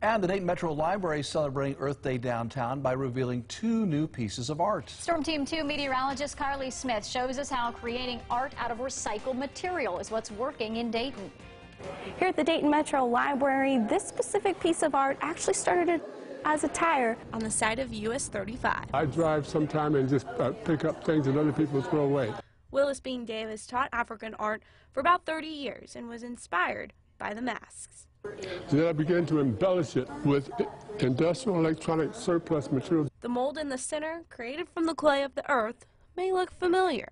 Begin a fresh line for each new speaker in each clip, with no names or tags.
And the Dayton Metro Library is celebrating Earth Day downtown by revealing two new pieces of art.
Storm Team 2 meteorologist Carly Smith shows us how creating art out of recycled material is what's working in Dayton.
Here at the Dayton Metro Library, this specific piece of art actually started as a tire on the side of US 35.
I drive sometime and just uh, pick up things that other people throw away.
Willis Bing Davis taught African art for about 30 years and was inspired by the masks.
Then I began to embellish it with industrial electronic surplus materials.
The mold in the center, created from the clay of the earth, may look familiar.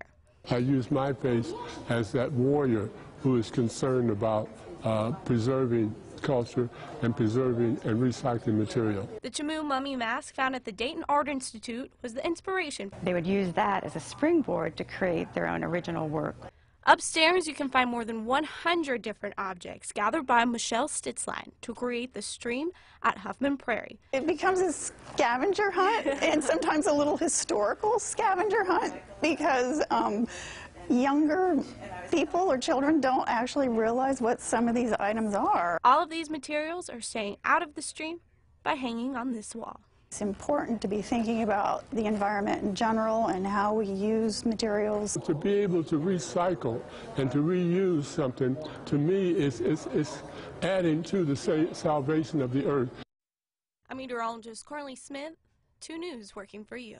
I use my face as that warrior who is concerned about uh, preserving culture and preserving and recycling material.
The Chamu mummy mask found at the Dayton Art Institute was the inspiration.
They would use that as a springboard to create their own original work.
Upstairs, you can find more than 100 different objects gathered by Michelle Stitzlein to create the stream at Huffman Prairie.
It becomes a scavenger hunt and sometimes a little historical scavenger hunt because um, younger people or children don't actually realize what some of these items are.
All of these materials are staying out of the stream by hanging on this wall.
It's important to be thinking about the environment in general and how we use materials.
To be able to recycle and to reuse something, to me, is, is, is adding to the salvation of the earth.
I'm meteorologist Carly Smith, 2 News working for you.